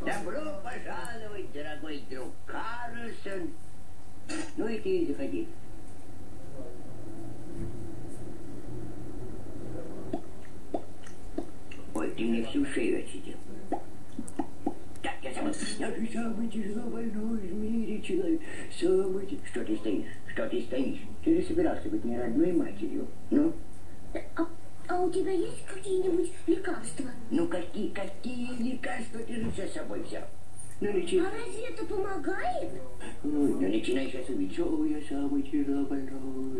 Добро пожаловать, дорогой друг Карлсон. Ну и ты заходи. Ой, ты мне всю шею отсидел. Я же самый тяжело больной в мире человек. Самый... Что ты стоишь? Что ты стоишь? Ты же собирался быть не родной матерью. Ну? А, а у тебя есть какие-нибудь лекарства? Ну какие, какие лекарства ты же все с собой взял? Ну, лечи. А разве это помогает? Ой, ну начинай сейчас убить. О, я самый тяжело больной.